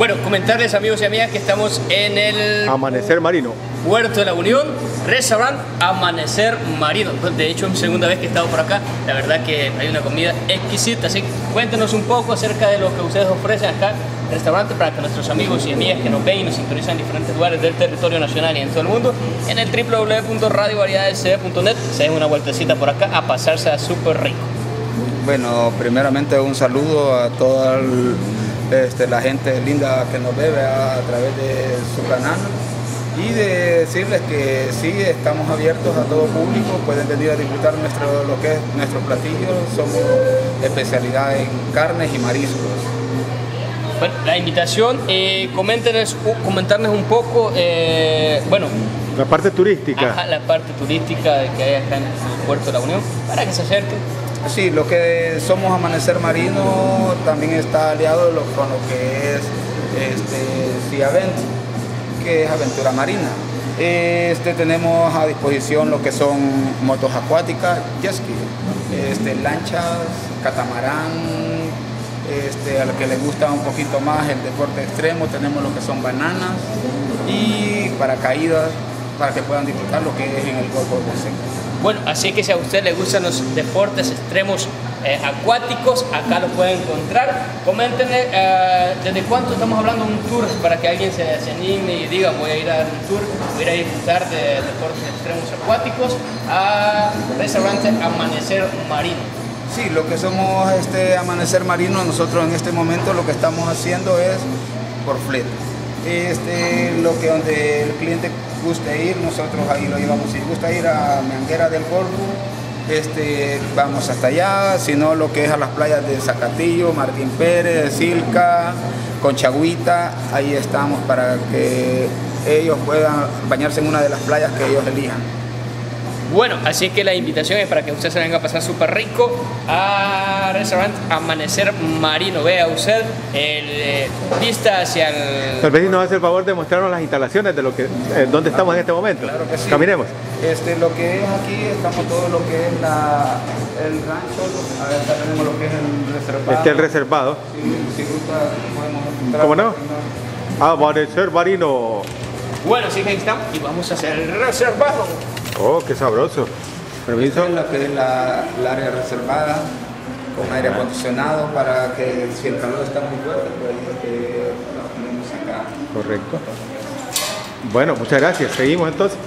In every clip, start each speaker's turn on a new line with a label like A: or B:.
A: Bueno, comentarles amigos y amigas que estamos en el
B: Amanecer Marino.
A: Puerto de la Unión, restaurant Amanecer Marino. De hecho, es mi segunda vez que he estado por acá. La verdad que hay una comida exquisita. Así que cuéntenos un poco acerca de lo que ustedes ofrecen acá en el restaurante para que nuestros amigos y amigas que nos ven y nos sintonizan en diferentes lugares del territorio nacional y en todo el mundo, en el www.radiovariedadescb.net se den una vueltecita por acá a pasarse a súper rico.
C: Bueno, primeramente un saludo a toda el- este, la gente linda que nos ve ¿verdad? a través de su canal y de decirles que sí, estamos abiertos a todo público, pueden venir a disfrutar nuestro, lo que es nuestro platillo, somos especialidad en carnes y mariscos.
A: Bueno, la invitación, eh, coméntenos, comentarnos un poco, eh, bueno,
B: La parte turística.
A: ajá, la parte turística que hay acá en el Puerto de la Unión, para que se acerquen.
C: Sí, lo que somos Amanecer Marino también está aliado con lo que es este, que es aventura marina. Este, tenemos a disposición lo que son motos acuáticas, jet ski, este, lanchas, catamarán, este, a lo que les gusta un poquito más el deporte extremo, tenemos lo que son bananas y paracaídas para que puedan disfrutar lo que es en el Golfo de Fonseca.
A: Bueno, así que si a usted le gustan los deportes extremos eh, acuáticos, acá lo puede encontrar. Coméntenme eh, desde cuánto estamos hablando de un tour para que alguien se, se anime y diga voy a ir a dar un tour, voy a ir a disfrutar de deportes extremos acuáticos a restaurante Amanecer Marino.
C: Sí, lo que somos este Amanecer Marino, nosotros en este momento lo que estamos haciendo es por flete. Este, lo que donde el cliente guste ir, nosotros ahí lo llevamos. Si gusta ir a Manguera del Golfo, este, vamos hasta allá, si no lo que es a las playas de Zacatillo, Martín Pérez, Silca, Conchagüita, ahí estamos para que ellos puedan bañarse en una de las playas que ellos elijan.
A: Bueno, así que la invitación es para que usted se venga a pasar súper rico a restaurante Amanecer Marino. Vea usted el eh, vista hacia el
B: El vecino nos hace el favor de mostrarnos las instalaciones de lo que, eh, donde estamos en este momento.
C: Claro que sí.
B: Caminemos.
C: Este, lo que es aquí, estamos todo lo que es la, el rancho, a ver, acá tenemos lo que es el reservado.
B: Este es el reservado.
C: Si, si gusta, podemos entrar.
B: ¿Cómo no? Amanecer Marino.
A: Bueno, sí ahí estamos y vamos a hacer el reservado.
B: Oh, qué sabroso. Permiso.
C: Esta es lo que es la, la área reservada con aire acondicionado para que si el calor está muy fuerte, pues este, lo ponemos acá.
B: Correcto. Bueno, muchas gracias. Seguimos entonces.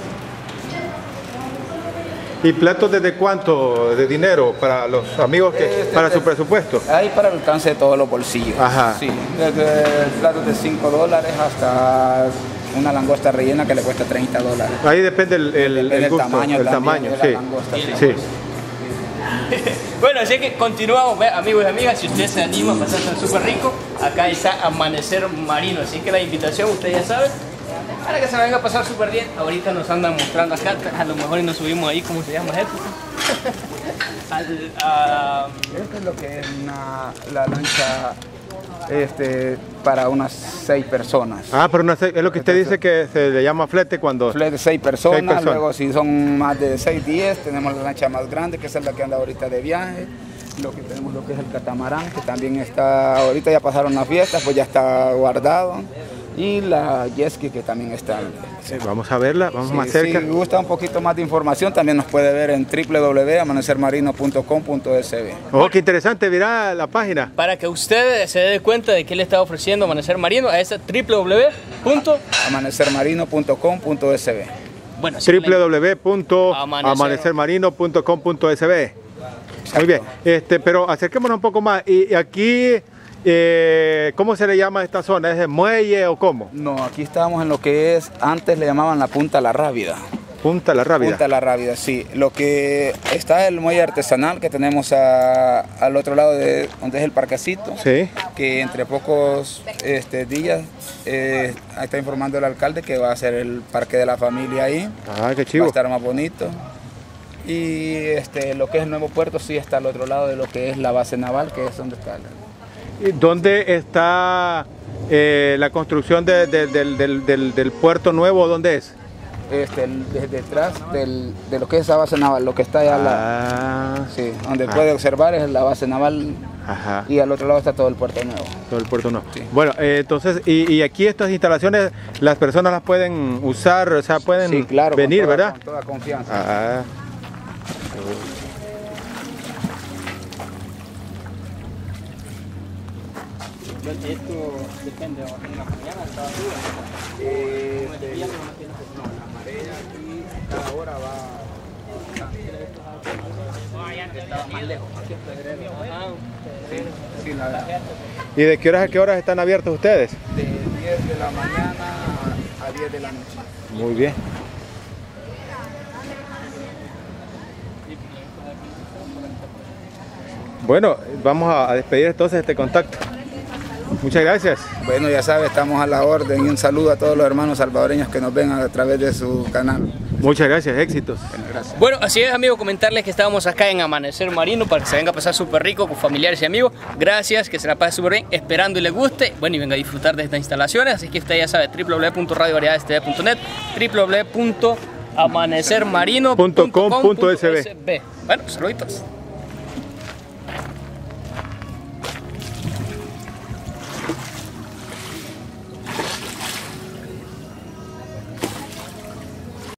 B: ¿Y platos desde cuánto de dinero para los amigos que
C: Este,
B: para su
C: este,
B: presupuesto?
C: Ahí para el alcance de todos los bolsillos.
B: Ajá.
C: Sí, desde platos de 5 dólares hasta una langosta rellena que le cuesta 30 dólares.
B: Ahí depende el, el,
C: Depende
B: el
C: del
B: gusto,
C: tamaño
B: el
C: también
B: tamaño,
C: de la
B: sí.
C: langosta, sí.
B: Sí.
A: Bueno, así que continuamos, amigos y amigas, si usted se anima a pasarse súper rico, acá está Amanecer Marino, así que la invitación, usted ya sabe, para que se venga a pasar súper bien. Ahorita nos andan mostrando acá, a lo mejor nos subimos ahí, ¿cómo se llama esto? Al, a-
C: Esto es lo que es una, la lancha este, para unas 6 personas.
B: Ah, pero no sé, es lo que usted dice que se le llama flete cuando...
C: Flete 6 personas,
B: Seis personas.
C: luego si son más de 6, 10, tenemos la lancha más grande, que es la que anda ahorita de viaje. Lo que tenemos lo que es el catamarán, que también está, ahorita ya pasaron las fiestas, pues ya está guardado. Y la jet ski que también está.
B: Sí, vamos a verla, vamos
C: Sí,
B: más cerca.
C: Si gusta un poquito más de información, también nos puede ver en www.amanecermarino.com.sb.
B: Oh, qué interesante, mira la página.
A: para que usted se dé cuenta de qué le está ofreciendo Amanecer Marino a ese www.
C: amanecermarino.com.sb.
A: Bueno,
B: www.amanecermarino.com.sb Muy bien, este, pero acerquémonos un poco más. Y y aquí, eh, ¿cómo se le llama esta zona? ¿Es de muelle o cómo?
C: No, aquí estamos en lo que es, antes le llamaban la Punta La Rábida.
B: Punta La Rábida.
C: Punta La Rábida, sí. Lo que está el muelle artesanal que tenemos a- al otro lado de donde es el parquecito.
B: Sí.
C: Que entre pocos este, días eh, está informando el alcalde que va a hacer el parque de la familia ahí.
B: Ah, qué
C: Va a
B: chivo.
C: estar más bonito. Y este, lo que es el nuevo puerto sí está al otro lado de lo que es la base naval, que es donde está. el-
B: ¿Y ¿Dónde está eh, la construcción de- de- del, del- del- del puerto nuevo? ¿Dónde es?
C: este, detrás del- de lo que es esa base naval, lo que está allá, la-
B: Ah,
C: sí, donde
B: Ah.
C: puede observar es la base naval
B: ajá.
C: y al otro lado está todo el puerto nuevo.
B: Todo el puerto.
C: Sí.
B: Bueno, eh, entonces, y, y aquí estas instalaciones, las personas las pueden usar, o sea, pueden
C: Sí, claro, con
B: venir,
C: toda-
B: ¿verdad?
C: Con toda confianza.
B: Ah,
A: Esto depende, en la mañana está
C: Eh, este, no, la marea aquí cada hora va estaba más lejos. Sí, sí, la-
B: ¿Y de qué horas a qué horas están abiertos ustedes?
C: de 10 de la mañana a 10 de la noche.
B: Muy bien. Bueno, vamos a despedir entonces este contacto. Muchas gracias.
C: Bueno, ya sabe, estamos a la orden y un saludo a todos los hermanos salvadoreños que nos ven a través de su canal.
B: Muchas gracias, éxitos.
C: Bueno, gracias.
A: Bueno, así es, amigos, comentarles que estábamos acá en Amanecer Marino para que se venga a pasar súper rico con familiares y amigos. Gracias, que se la pase súper bien, esperando y le guste. Bueno, y venga a disfrutar de estas instalaciones. Así que usted ya sabe, www.radiovariedadestv.net, www.amanecermarino.com.sb. Bueno, saluditos.